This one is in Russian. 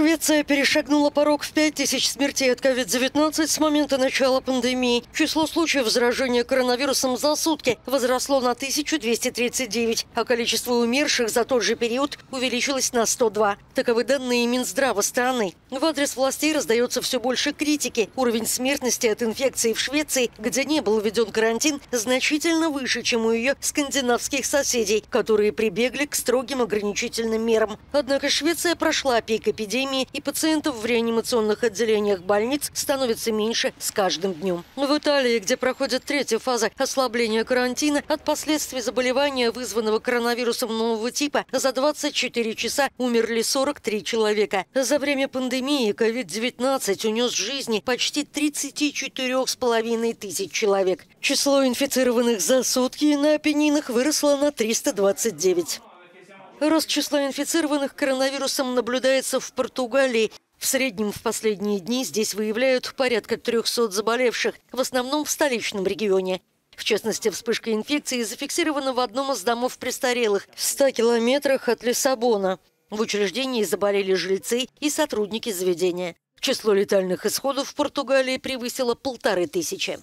Швеция перешагнула порог в 5 тысяч смертей от COVID-19 с момента начала пандемии. Число случаев заражения коронавирусом за сутки возросло на 1239, а количество умерших за тот же период увеличилось на 102. Таковы данные Минздрава страны. В адрес властей раздается все больше критики. Уровень смертности от инфекции в Швеции, где не был введен карантин, значительно выше, чем у ее скандинавских соседей, которые прибегли к строгим ограничительным мерам. Однако Швеция прошла пик эпидемии, и пациентов в реанимационных отделениях больниц становится меньше с каждым днем. В Италии, где проходит третья фаза ослабления карантина, от последствий заболевания, вызванного коронавирусом нового типа, за 24 часа умерли 43 человека. За время пандемии COVID-19 унес жизни почти 34,5 тысяч человек. Число инфицированных за сутки на Апеннинах выросло на 329. Рост числа инфицированных коронавирусом наблюдается в Португалии. В среднем в последние дни здесь выявляют порядка 300 заболевших, в основном в столичном регионе. В частности, вспышка инфекции зафиксирована в одном из домов престарелых в 100 километрах от Лиссабона. В учреждении заболели жильцы и сотрудники заведения. Число летальных исходов в Португалии превысило полторы тысячи.